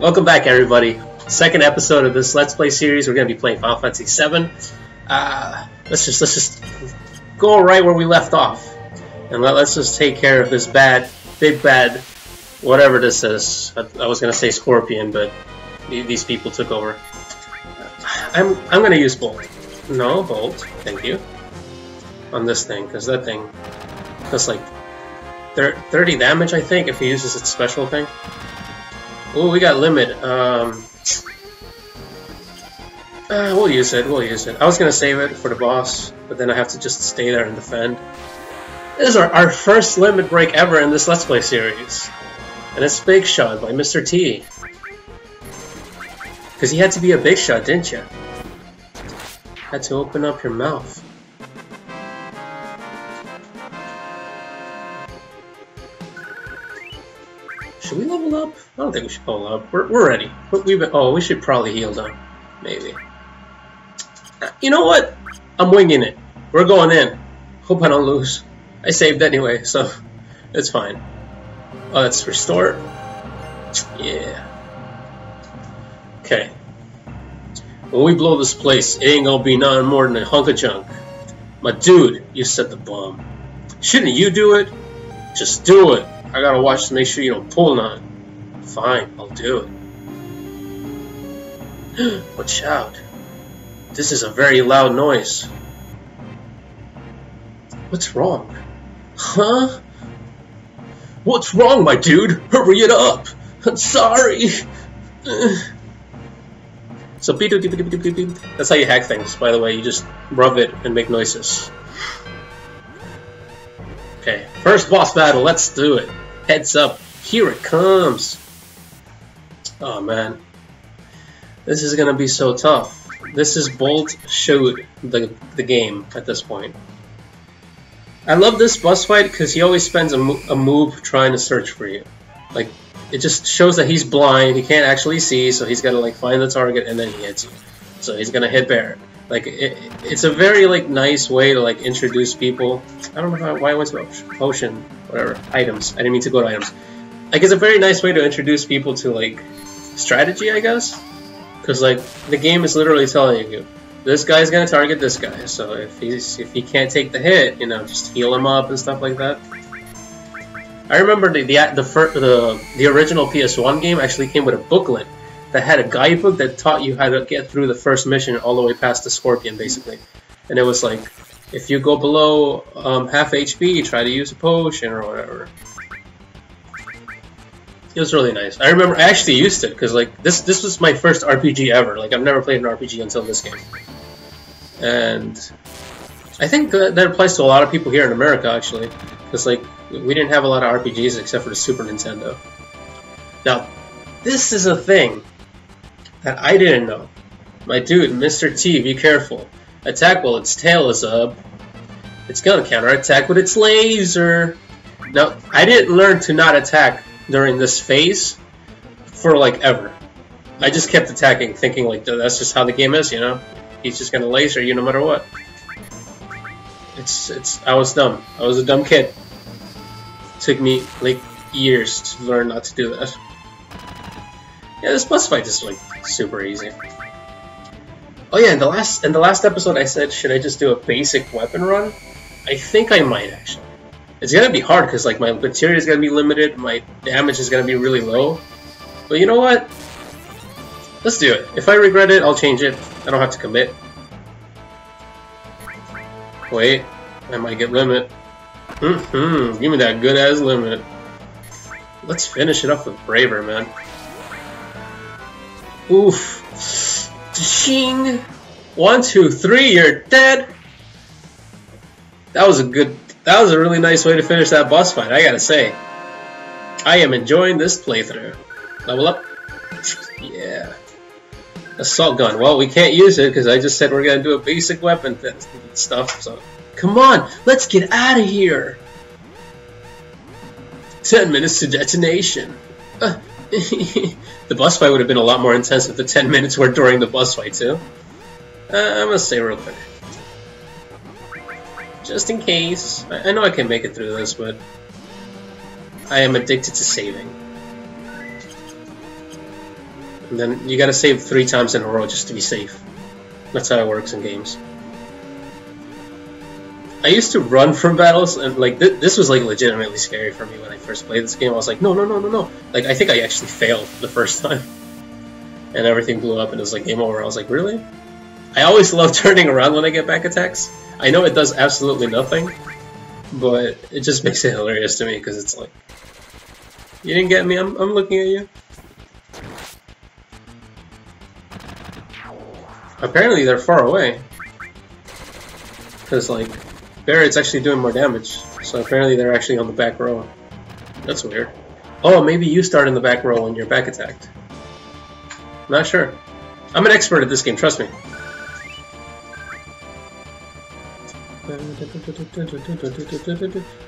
Welcome back, everybody. Second episode of this Let's Play series. We're going to be playing Final Fantasy VII. Uh, let's just let's just go right where we left off, and let, us just take care of this bad, big bad, whatever this is. I, I was going to say Scorpion, but these people took over. I'm I'm going to use Bolt. No, Bolt. Thank you. On this thing, because that thing does like 30 damage, I think, if he uses its special thing. Oh, we got limit. Um, uh, we'll use it, we'll use it. I was gonna save it for the boss, but then I have to just stay there and defend. This is our, our first limit break ever in this Let's Play series. And it's Big Shot by Mr. T. Because you had to be a big shot, didn't you? Had to open up your mouth. Should we level up? I don't think we should level up. We're, we're ready. We've been, oh, we should probably heal down. Maybe. Uh, you know what? I'm winging it. We're going in. Hope I don't lose. I saved anyway, so it's fine. Oh, let's restore. Yeah. Okay. When we blow this place, it ain't gonna be nothing more than a hunk of junk. My dude, you set the bomb. Shouldn't you do it? Just do it. I gotta watch to make sure you don't pull none. Fine, I'll do it. Watch out. This is a very loud noise. What's wrong? Huh? What's wrong, my dude? Hurry it up! I'm sorry! So that's how you hack things, by the way. You just rub it and make noises. Okay, first boss battle, let's do it. Heads up, here it comes. Oh man, this is gonna be so tough. This is Bolt showed the, the game at this point. I love this boss fight because he always spends a, mo a move trying to search for you. Like, it just shows that he's blind, he can't actually see, so he's gotta like find the target and then he hits you. So he's gonna hit Barret. Like it, it's a very like nice way to like introduce people. I don't know why I went to potion, whatever items. I didn't mean to go to items. Like it's a very nice way to introduce people to like strategy, I guess. Because like the game is literally telling you, this guy's gonna target this guy. So if he's if he can't take the hit, you know, just heal him up and stuff like that. I remember the the the, the, the original PS1 game actually came with a booklet that had a guidebook that taught you how to get through the first mission all the way past the scorpion, basically. And it was like, if you go below um, half HP, try to use a potion or whatever. It was really nice. I remember I actually used it because like this this was my first RPG ever. Like I've never played an RPG until this game, and I think that, that applies to a lot of people here in America actually, because like we didn't have a lot of RPGs except for the Super Nintendo. Now, this is a thing that I didn't know. My dude, Mr. T, be careful. Attack while its tail is up. It's gonna counterattack with its laser. Now, I didn't learn to not attack during this phase for like ever. I just kept attacking, thinking like that's just how the game is, you know. He's just gonna laser you no matter what. It's it's. I was dumb. I was a dumb kid. It took me like years to learn not to do that. Yeah, this boss fight is like super easy. Oh yeah, in the last in the last episode I said should I just do a basic weapon run? I think I might actually. It's gonna be hard because like my materia is gonna be limited, my damage is gonna be really low. But you know what? Let's do it. If I regret it, I'll change it. I don't have to commit. Wait, I might get limit. Mm-hmm, give me that good ass limit. Let's finish it off with Braver, man. Oof. Ching. One, two, three, you're dead. That was a good, that was a really nice way to finish that boss fight, I gotta say. I am enjoying this playthrough. Level up. Yeah. Assault gun. Well, we can't use it because I just said we're gonna do a basic weapon stuff, so. Come on, let's get out of here. 10 minutes to detonation. Uh, the boss fight would have been a lot more intense if the 10 minutes were during the boss fight, too. Uh, I'm gonna say real quick. Just in case. I, I know I can make it through this, but I am addicted to saving. And then you gotta save three times in a row just to be safe. That's how it works in games. I used to run from battles, and like th this was like legitimately scary for me when I first played this game. I was like, no, no, no, no, no. Like I think I actually failed the first time, and everything blew up, and it was like game over. I was like, really? I always love turning around when I get back attacks. I know it does absolutely nothing, but it just makes it hilarious to me because it's like, you didn't get me. I'm, I'm looking at you. Apparently they're far away. Because, like, Barret's actually doing more damage. So apparently they're actually on the back row. That's weird. Oh, maybe you start in the back row when you're back attacked. Not sure. I'm an expert at this game, trust me.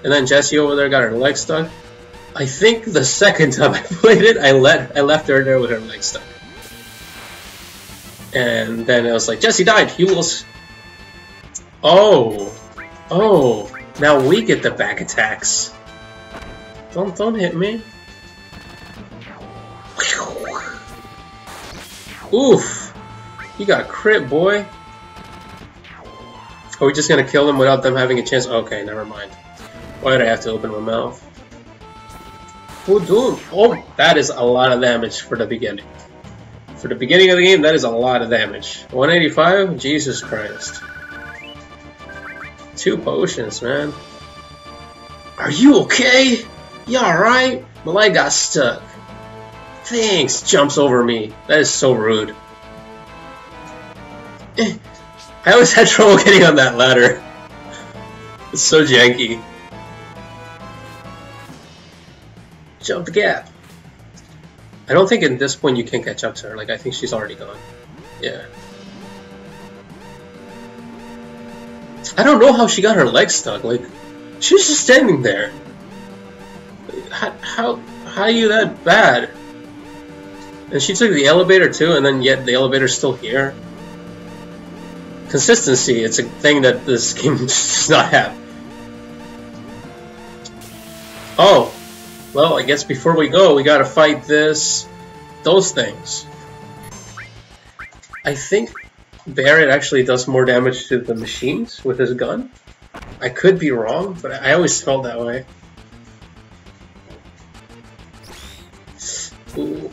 And then Jessie over there got her leg stuck. I think the second time I played it, I let I left her there with her leg stuck. And then I was like, Jessie died, you will... Oh. Oh. Now we get the back attacks. Don't, don't hit me. Oof. You got crit, boy. Are we just gonna kill them without them having a chance? Okay, never mind. Why did I have to open my mouth? Who do? Oh, that is a lot of damage for the beginning. For the beginning of the game, that is a lot of damage. 185? Jesus Christ. Two potions, man. Are you okay? You alright? My leg got stuck. Thanks, jumps over me. That is so rude. I always had trouble getting on that ladder. It's so janky. Jump the gap. I don't think at this point you can catch up to her. Like, I think she's already gone. Yeah. I don't know how she got her legs stuck. Like, she was just standing there. How, how, how are you that bad? And she took the elevator too, and then yet the elevator's still here. Consistency, it's a thing that this game does not have. Oh, well, I guess before we go, we gotta fight this... those things. I think Barret actually does more damage to the machines with his gun. I could be wrong, but I always felt that way. Ooh.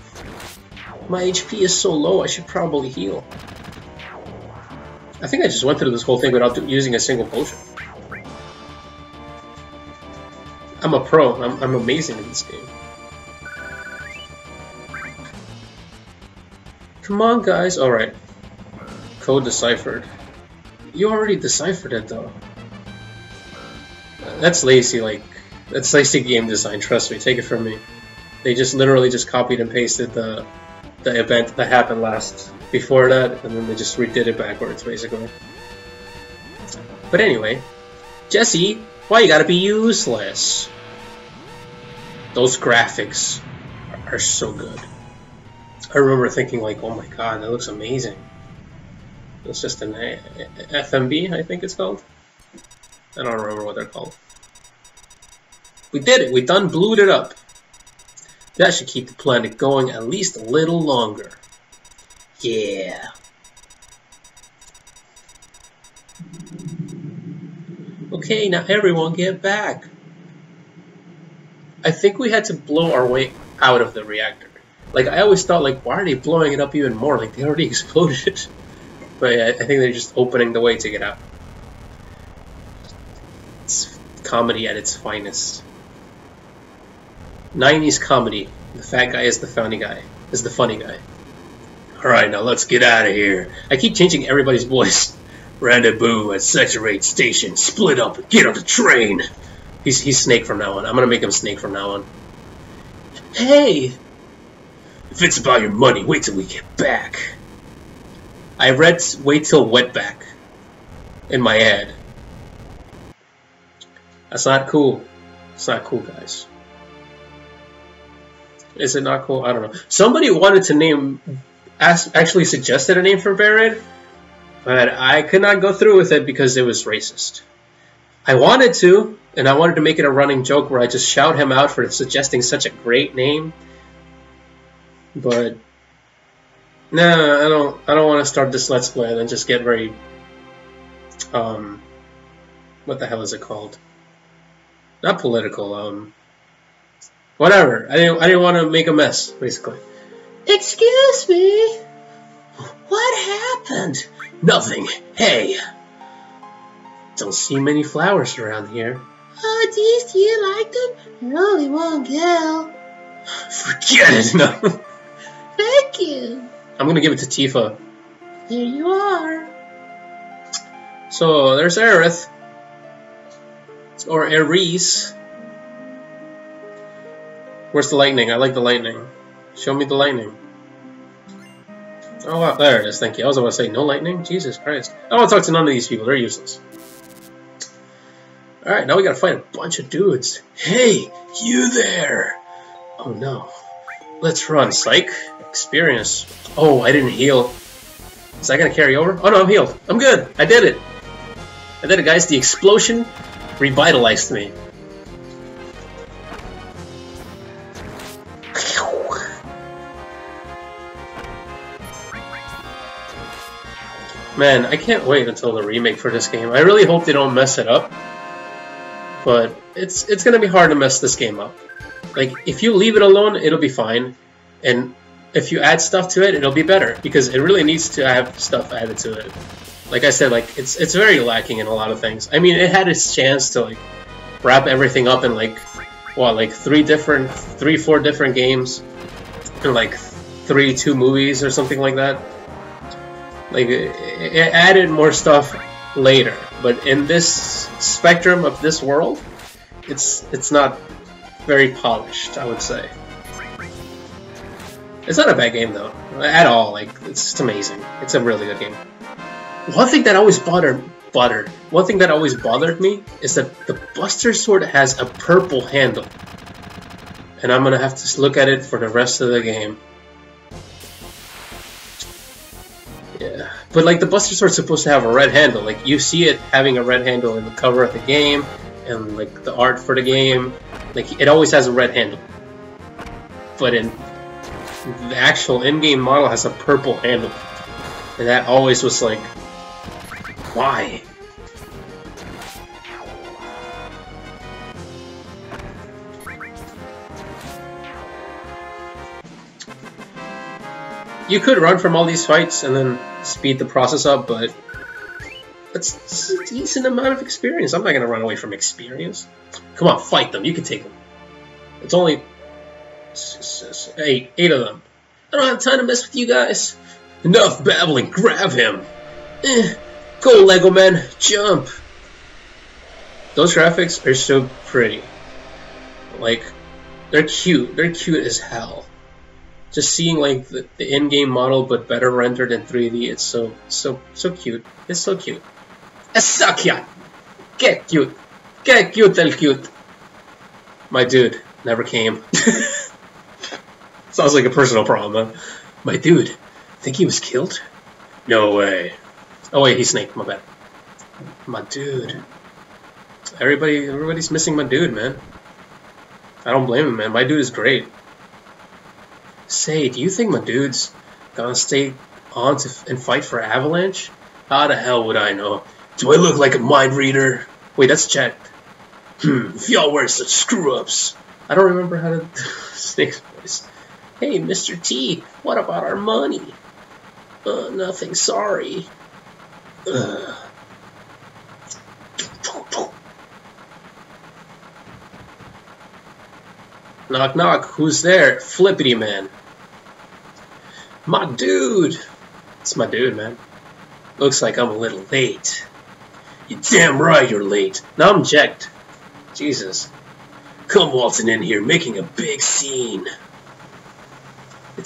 My HP is so low, I should probably heal. I think I just went through this whole thing without using a single potion. I'm a pro. I'm, I'm amazing in this game. Come on, guys. Alright. Code deciphered. You already deciphered it, though. That's lazy, like... That's lazy game design, trust me. Take it from me. They just literally just copied and pasted the the event that happened last before that, and then they just redid it backwards, basically. But anyway, Jessie, why you gotta be useless? Those graphics are so good. I remember thinking like, oh my god, that looks amazing. It's just an a FMV, I think it's called. I don't remember what they're called. We did it! We done blew it up! That should keep the planet going at least a little longer. Yeah. Okay, now everyone get back. I think we had to blow our way out of the reactor. Like, I always thought, like, why are they blowing it up even more? Like, they already exploded. But yeah, I think they're just opening the way to get out. It's comedy at its finest. 90s comedy. The fat guy is the funny guy. Is the funny guy. Alright, now let's get out of here. I keep changing everybody's voice. Rendezvous at 8 station. Split up. Get on the train. He's, he's Snake from now on. I'm gonna make him Snake from now on. Hey! If it's about your money, wait till we get back. I read wait till wetback in my head. That's not cool. It's not cool, guys. Is it not cool? I don't know. Somebody wanted to name, actually suggested a name for Barret, but I could not go through with it because it was racist. I wanted to, and I wanted to make it a running joke where I just shout him out for suggesting such a great name, but No, I don't. I don't want to start this let's play and then just get very. Um, what the hell is it called? Not political. Um, whatever. I didn't. I didn't want to make a mess. Basically. Excuse me. What happened? Nothing. Hey. Don't see many flowers around here. Oh, do you, do you like them? You're only one girl. Forget it. No. Thank you. I'm gonna give it to Tifa. Here you are. So there's Aerith. Or Aeris. Where's the lightning? I like the lightning. Show me the lightning. Oh wow, there it is, thank you. I was about to say, no lightning? Jesus Christ. I don't want to talk to none of these people, they're useless. Alright, now we gotta fight a bunch of dudes. Hey, you there! Oh no. Let's run, psych. Experience. Oh, I didn't heal. Is that gonna carry over? Oh no, I'm healed. I'm good. I did it. I did it, guys. The explosion revitalized me. Man, I can't wait until the remake for this game. I really hope they don't mess it up. But it's it's gonna be hard to mess this game up. Like, if you leave it alone, it'll be fine. And if you add stuff to it, it'll be better. Because it really needs to have stuff added to it. Like I said, like it's it's very lacking in a lot of things. I mean, it had its chance to like wrap everything up in like what, like three different, three, four different games, and like three, two movies or something like that. Like it, it added more stuff later, but in this spectrum of this world, it's it's not very polished, I would say. It's not a bad game though, at all. Like it's just amazing. It's a really good game. One thing that always bothered bothered one thing that always bothered me is that the Buster Sword has a purple handle, and I'm gonna have to look at it for the rest of the game. Yeah, but like the Buster Sword's supposed to have a red handle. Like you see it having a red handle in the cover of the game, and like the art for the game. Like it always has a red handle, but in the actual in-game model has a purple handle, and that always was like why? You could run from all these fights and then speed the process up, but that's a decent amount of experience. I'm not going to run away from experience. Come on, fight them. You can take them. It's only eight, eight of them. I don't have time to mess with you guys. Enough babbling. Grab him. Eh. Go, Lego Man, jump! Those graphics are so pretty. Like, they're cute. They're cute as hell. Just seeing like the, the in-game model but better rendered in 3D, it's so so so cute. It's so cute. So. Get cute. Get cute, tell cute. My dude never came. Sounds like a personal problem. Huh? My dude, think he was killed? No way. Oh wait, he's Snake. My bad. My dude. Everybody, everybody's missing my dude, man. I don't blame him, man. My dude is great. Say, do you think my dude's gonna stay on to and fight for Avalanche? How the hell would I know? Do I look like a mind reader? Wait, that's Jet. Hmm, if y'all were such screw-ups. I don't remember how to Snake's voice. Hey, Mr. T, what about our money? Uh, nothing, sorry. Knock knock, who's there? Flippity man. My dude! It's my dude, man. Looks like I'm a little late. You damn right you're late. Now I'm jacked. Jesus. Come waltzing in here, making a big scene.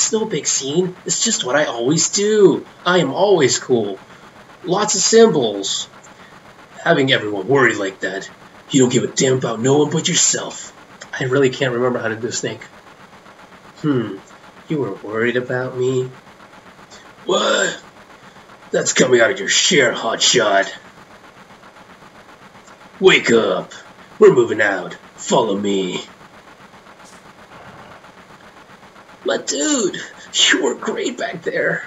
It's no big scene. It's just what I always do. I am always cool. Lots of symbols. Having everyone worried like that, you don't give a damn about no one but yourself. I really can't remember how to do Snake. Hmm, you were worried about me? What? That's coming out of your share, hotshot. Wake up. We're moving out. Follow me. My dude, you were great back there.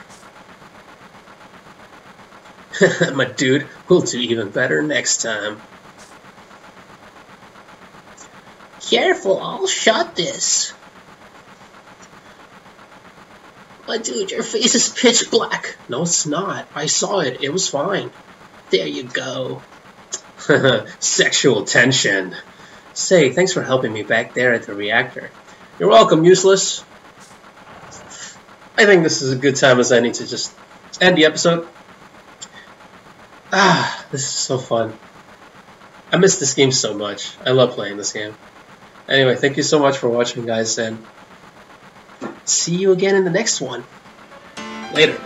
My dude, we'll do even better next time. Careful, I'll shut this. My dude, your face is pitch black. No, it's not. I saw it. It was fine. There you go. Sexual tension. Say, thanks for helping me back there at the reactor. You're welcome, useless. I think this is a good time as any to just end the episode. Ah, this is so fun. I miss this game so much. I love playing this game. Anyway, thank you so much for watching, guys, and see you again in the next one. Later.